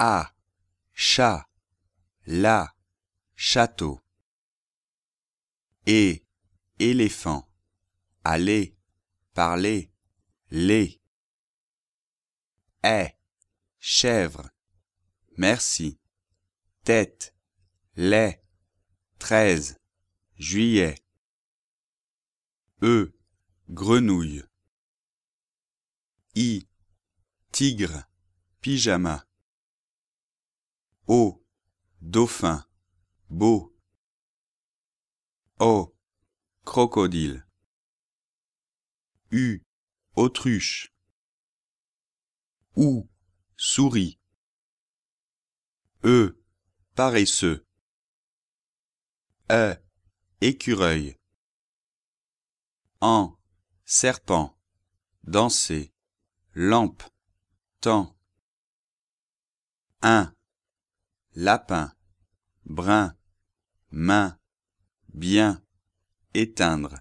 A, chat, la, château. Et, éléphant, aller, parler, les. Est, chèvre, merci, tête, lait, treize, juillet. E, grenouille. I, tigre, pyjama. O, dauphin, beau. O, crocodile. U, autruche. Ou, souris. E, paresseux. E, écureuil. En, serpent. Danser. Lampe. Temps. Lapin. Brun. Main. Bien. Éteindre.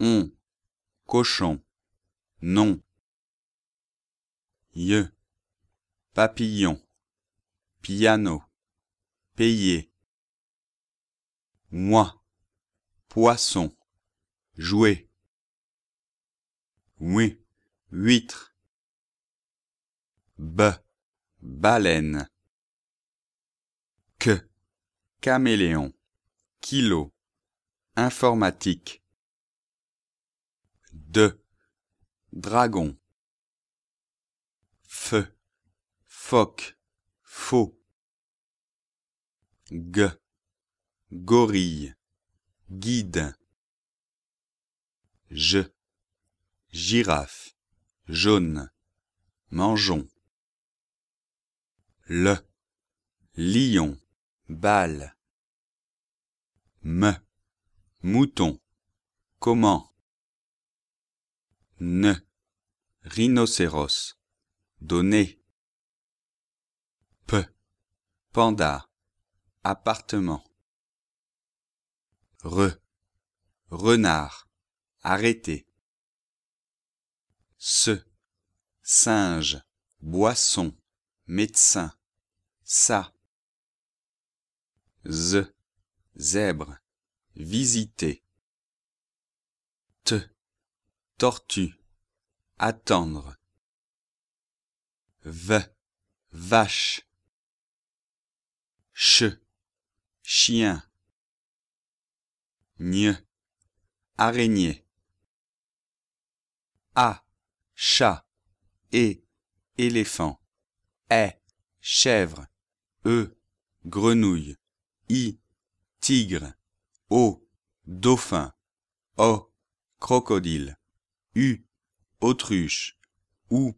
On. Cochon. Non. Ye. Papillon. Piano. Payer. Moi. Poisson. Jouer. Oui. Huître. B. Baleine. Que. Caméléon. Kilo. Informatique. De. Dragon. Feu. Phoque. Faux. G. Gorille. Guide. Je. Girafe. Jaune. Mangeons. Le. Lion. Balle. Me. Mouton. Comment? Ne. Rhinocéros. Donner. Peu. Panda. Appartement. Re. Renard. Arrêter. Ce. Singe. Boisson. Médecin. Ça. Z. Zèbre. Visiter. Te. Tortue. Attendre. V. Vache. Ch. Chien. Gne. Araignée. A. Chat. Et. Éléphant. Est. Chèvre. E. Grenouille. I. Tigre. O. Dauphin. O. Crocodile. U. Autruche. Ou.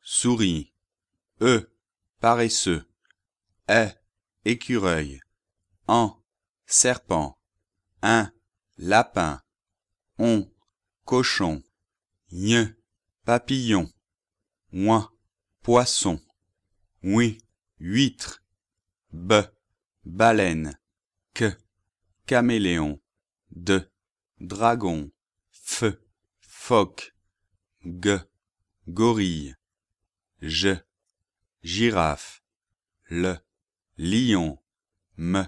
Souris. E. Paresseux. Est. Écureuil. En. Serpent. Un. Lapin. On. Cochon. Gne. Papillon. Ouin. Poisson. Oui. Huître. B. Baleine. Que. Caméléon. De. Dragon. Feu. Phoque. G. Gorille. Je. Girafe. Le. Lion. Me.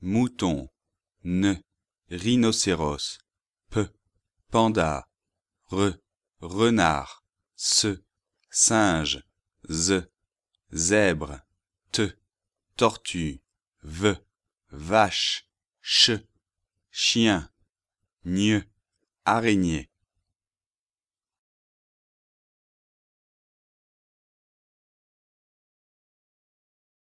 Mouton. Ne. Rhinocéros. Peu. Panda. Re. Renard. Se. Singe. Z. Zèbre. Te. Tortue. V. Vache. Ch. Chien. Gne. Araignée.